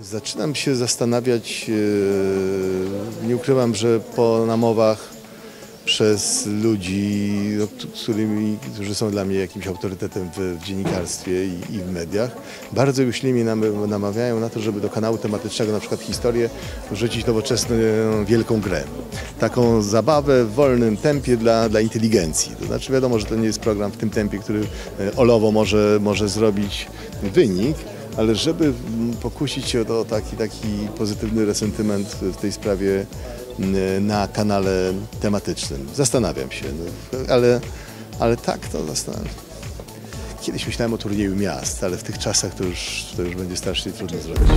Zaczynam się zastanawiać, e, nie ukrywam, że po namowach przez ludzi, no, którymi, którzy są dla mnie jakimś autorytetem w, w dziennikarstwie i, i w mediach, bardzo usilnie nam- namawiają na to, żeby do kanału tematycznego, na przykład historię, wrzucić nowoczesną wielką grę. Taką zabawę w wolnym tempie dla, dla inteligencji. To znaczy wiadomo, że to nie jest program w tym tempie, który e, olowo może, może zrobić wynik, ale żeby pokusić się o taki, taki pozytywny resentyment w tej sprawie na kanale tematycznym. Zastanawiam się, no, ale, ale tak to zastanawiam. Kiedyś myślałem o turnieju miast, ale w tych czasach to już, to już będzie strasznie trudno zrobić.